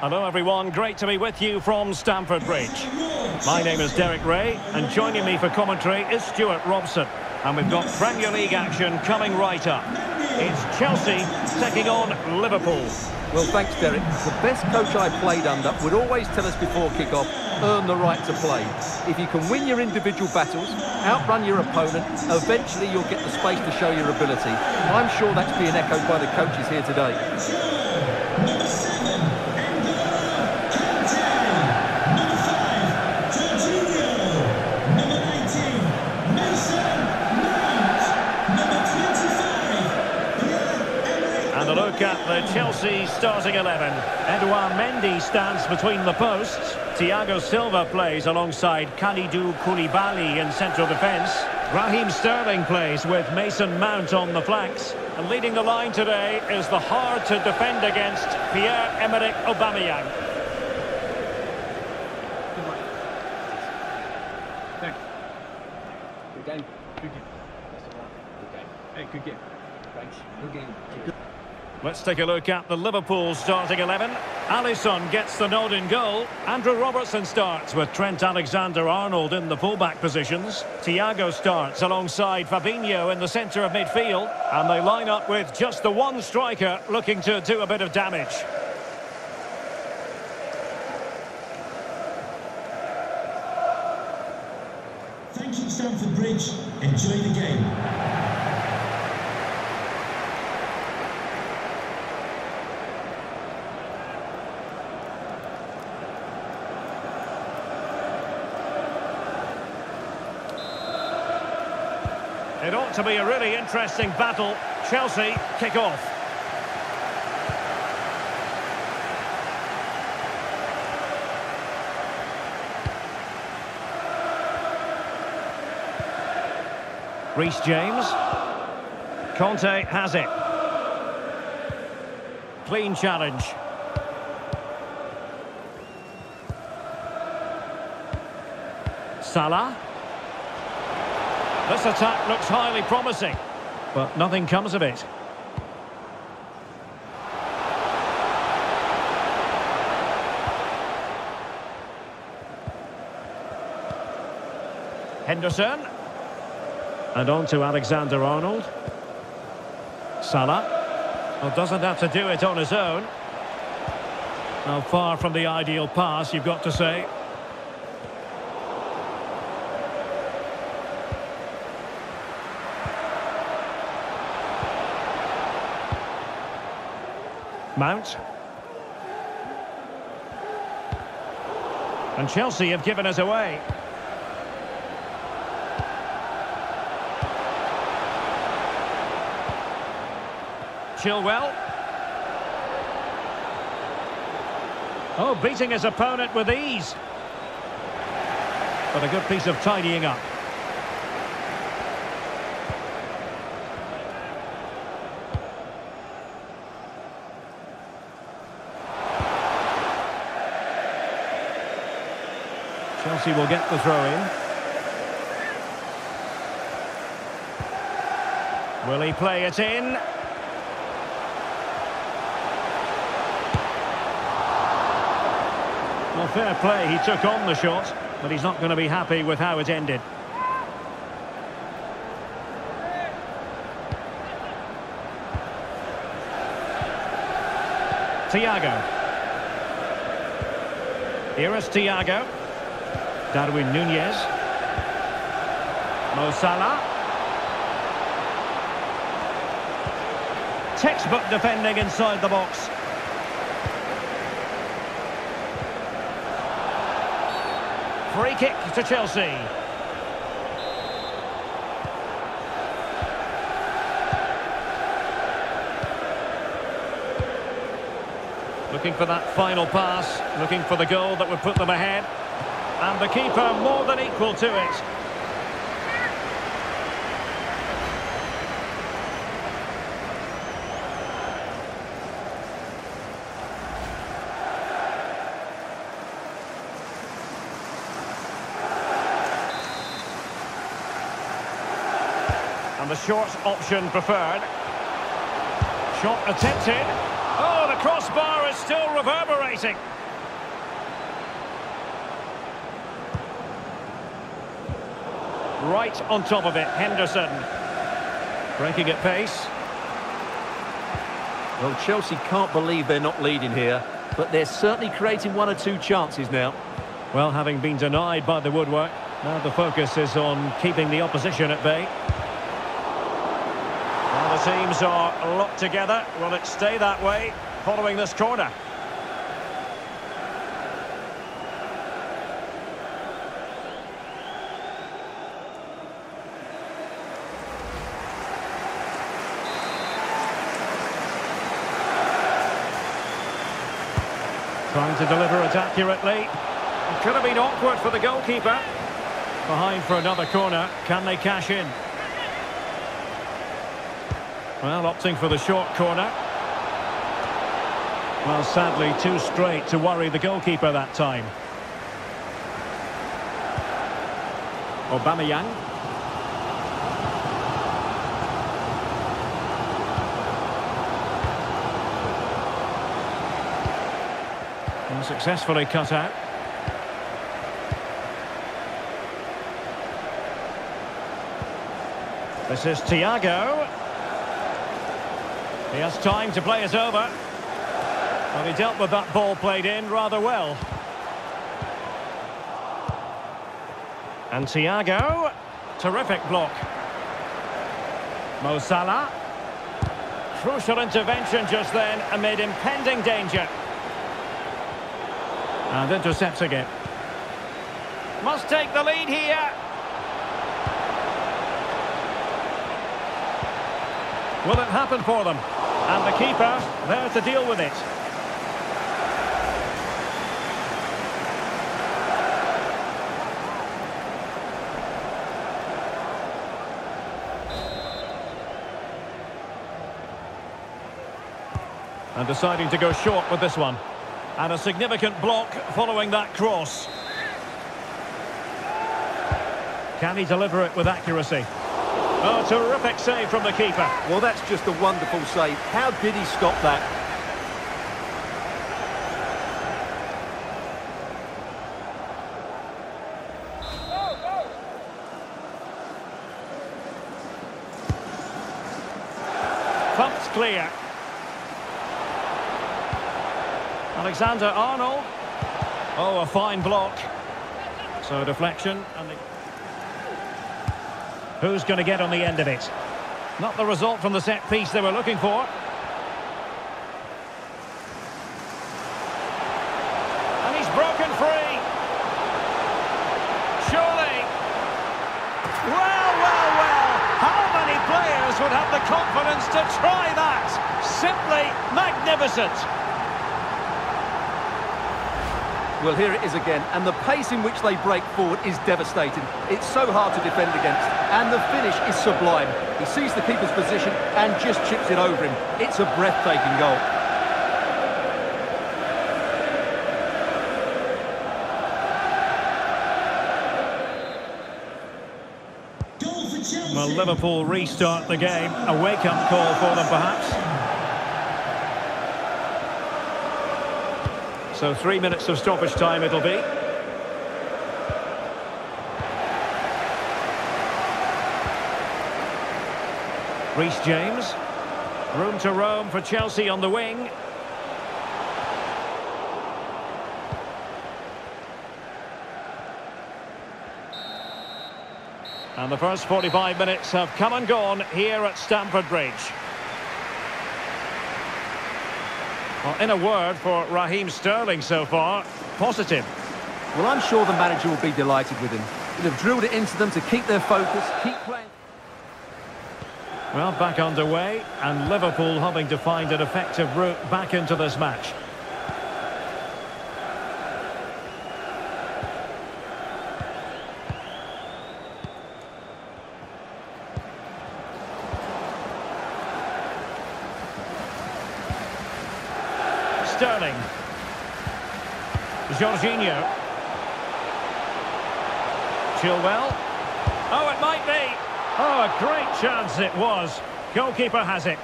Hello everyone, great to be with you from Stamford Bridge. My name is Derek Rae and joining me for commentary is Stewart Robson. And we've got Premier League action coming right up. It's Chelsea taking on Liverpool. Well, thanks, Derek. The best coach I played under would always tell us before kick-off, earn the right to play. If you can win your individual battles, outrun your opponent, eventually you'll get the space to show your ability. I'm sure that's being echoed by the coaches here today. At the Chelsea starting 11. Edouard Mendy stands between the posts. Thiago Silva plays alongside Kalidou Koulibaly in central defence. Raheem Sterling plays with Mason Mount on the flanks. And leading the line today is the hard-to-defend against Pierre-Emerick Aubameyang. Good game. Good game. Good game. Hey, good game. Thanks. Good game. Good. Let's take a look at the Liverpool starting 11. Alisson gets the nod in goal. Andrew Robertson starts with Trent Alexander-Arnold in the fullback positions. Thiago starts alongside Fabinho in the centre of midfield. And they line up with just the one striker looking to do a bit of damage. Thank you, Stamford Bridge. Enjoy the game. To be a really interesting battle. Chelsea kick off. Reece James. Kante has it. Clean challenge. Salah. This attack looks highly promising, but nothing comes of it. Henderson. And on to Alexander-Arnold. Salah. Well, doesn't have to do it on his own. Now, far from the ideal pass, you've got to say. Mount. And Chelsea have given us away. Chilwell. Oh, beating his opponent with ease. But a good piece of tidying up. Chelsea will get the throw in. Will he play it in? Well, fair play, he took on the shot, but he's not going to be happy with how it ended. Thiago. Here is Thiago. Darwin Nunez. Mo Salah. Textbook defending inside the box. Free kick to Chelsea. Looking for that final pass, looking for the goal that would put them ahead. And the keeper more than equal to it. And the short option preferred. Shot attempted. Oh, the crossbar. is still reverberating. Right on top of it, Henderson. Breaking at pace. Well, Chelsea can't believe they're not leading here, but they're certainly creating one or two chances now. Well, having been denied by the woodwork, now the focus is on keeping the opposition at bay. Now the teams are locked together. Will it stay that way following this corner? Trying to deliver it accurately. It could have been awkward for the goalkeeper. Behind for another corner. Can they cash in? Well, opting for the short corner. Well, sadly, too straight to worry the goalkeeper that time. Aubameyang. Successfully cut out. This is Thiago. He has time to play it over. Well, he dealt with that ball played in rather well. And Thiago. Terrific block. Mo Salah. Crucial intervention just then amid impending danger. And intercepts again. Must take the lead here. Will it happen for them? And the keeper there to deal with it. And deciding to go short with this one. And a significant block following that cross. Can he deliver it with accuracy? Oh, terrific save from the keeper. Well, that's just a wonderful save. How did he stop that? Pumped clear. Alexander Arnold. Oh, a fine block. So deflection. and the... Who's going to get on the end of it? Not the result from the set piece they were looking for. And he's broken free. Surely. Well, well, well. How many players would have the confidence to try that? Simply magnificent. Well, here it is again, and the pace in which they break forward is devastating. It's so hard to defend against, and the finish is sublime. He sees the keeper's position and just chips it over him. It's a breathtaking goal. Well, Liverpool restart the game. A wake-up call for them, perhaps. So three minutes of stoppage time it'll be. Reece James. Room to roam for Chelsea on the wing. And the first 45 minutes have come and gone here at Stamford Bridge. Well, in a word for Raheem Sterling so far, positive. Well, I'm sure the manager will be delighted with him. He'll have drilled it into them to keep their focus, keep playing. Well, back underway, and Liverpool hoping to find an effective route back into this match. Sterling. Jorginho. Chilwell. Oh, it might be. Oh, a great chance it was. Goalkeeper has it.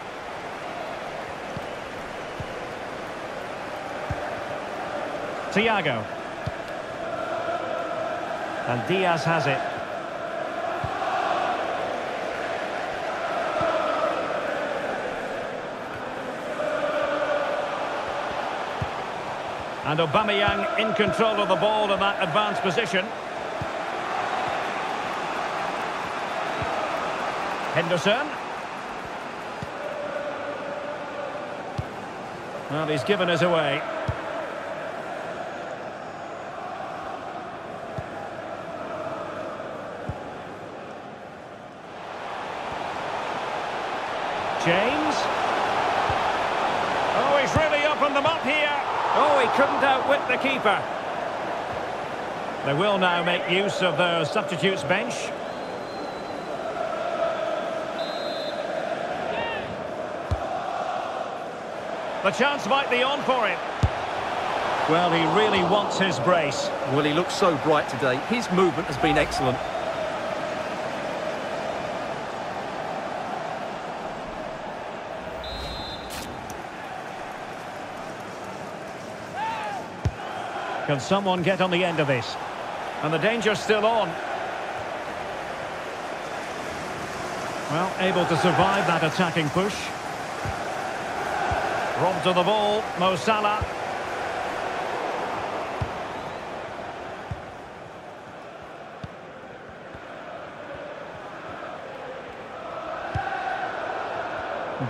Thiago. And Diaz has it. And Aubameyang in control of the ball in that advanced position. Henderson. Well, he's given us away. James. Oh, he's really opened them up here. Oh, he couldn't outwit the keeper. They will now make use of their substitutes bench. The chance might be on for him. Well, he really wants his brace. Well, he looks so bright today. His movement has been excellent. Can someone get on the end of this? And the danger's still on. Well, able to survive that attacking push. Robbed to the ball, Mo Salah.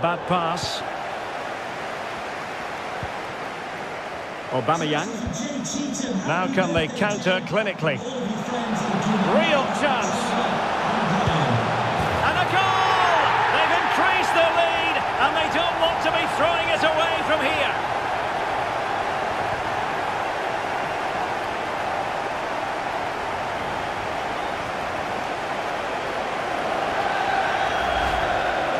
Bad pass. Aubameyang. Now can they counter clinically? Real chance. And a goal! They've increased their lead and they don't want to be throwing it away from here.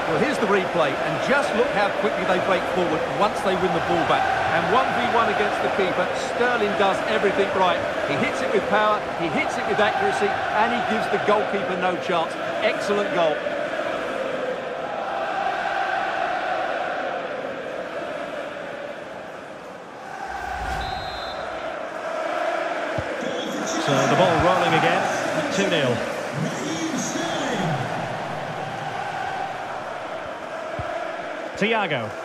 Well, here's the replay, and just look how quickly they break forward once they win the ball back. And 1v1 against the keeper, Sterling does everything right. He hits it with power, he hits it with accuracy, and he gives the goalkeeper no chance. Excellent goal. So the ball rolling again, 2-0. Thiago.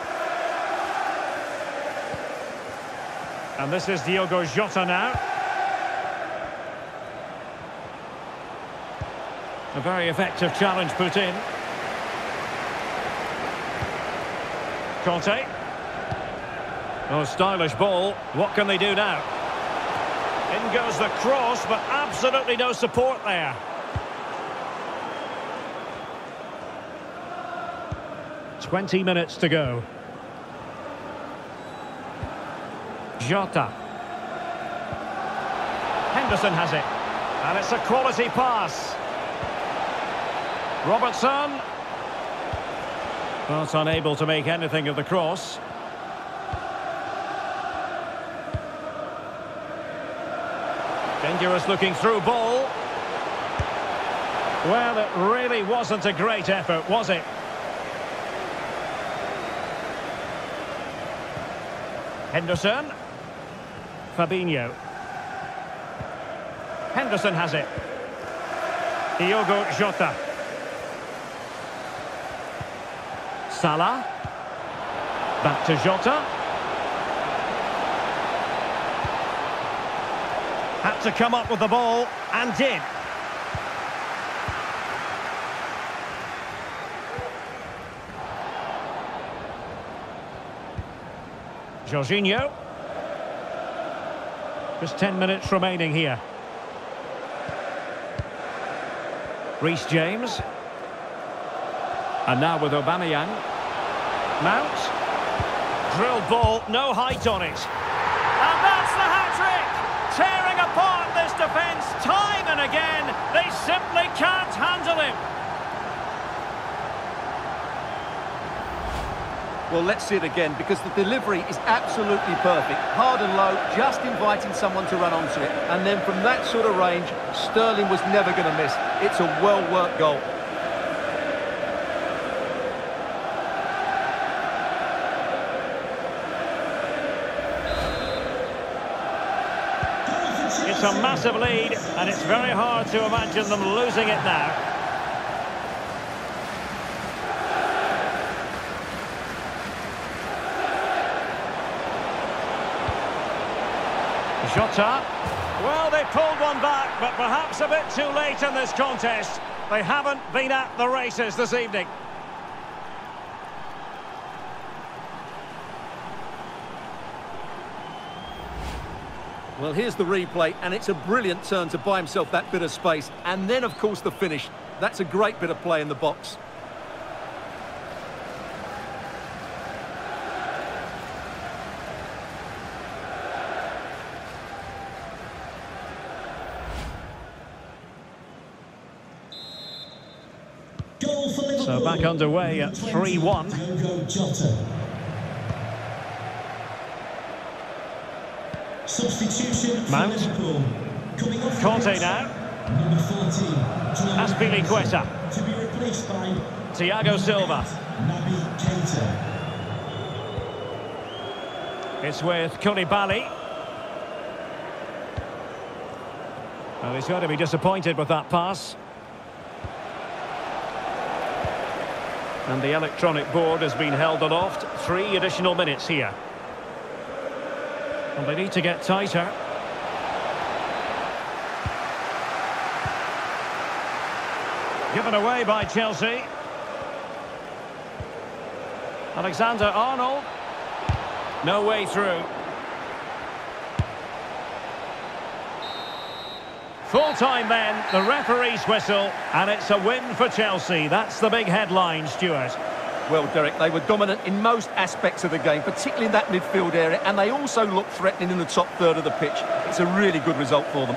And this is Diogo Jota now. A very effective challenge put in. Kante. Oh, stylish ball. What can they do now? In goes the cross, but absolutely no support there. Twenty minutes to go. Jota. Henderson has it. And it's a quality pass. Robertson. But unable to make anything of the cross. Dangerous looking through ball. Well, it really wasn't a great effort, was it? Henderson. Fabinho. Henderson has it. Diogo Jota. Salah. Back to Jota. Had to come up with the ball and did. Jorginho. Just 10 minutes remaining here. Reece James. And now with Aubameyang. Mount. Drilled ball, no height on it. And that's the hat-trick! Tearing apart this defence time and again. They simply can't handle him. Well, let's see it again because the delivery is absolutely perfect. Hard and low, just inviting someone to run onto it. And then from that sort of range, Sterling was never going to miss. It's a well-worked goal. It's a massive lead, and it's very hard to imagine them losing it now. Jota. Well, they pulled one back, but perhaps a bit too late in this contest. They haven't been at the races this evening. Well, here's the replay, and it's a brilliant turn to buy himself that bit of space. And then, of course, the finish. That's a great bit of play in the box. Goal for Liverpool. So back underway at 3-1. Diogo Substitution Mount. Liverpool. Coming off the Kante now. Number 14. Joao To be replaced by Thiago Silva. Naby Keita. It's with Koulibaly. Well, he's got to be disappointed with that pass. And the electronic board has been held aloft. Three additional minutes here. And they need to get tighter. Given away by Chelsea. Alexander Arnold. No way through. Full time then, the referee's whistle, and it's a win for Chelsea. That's the big headline, Stewart. Well, Derek, they were dominant in most aspects of the game, particularly in that midfield area, and they also looked threatening in the top third of the pitch. It's a really good result for them.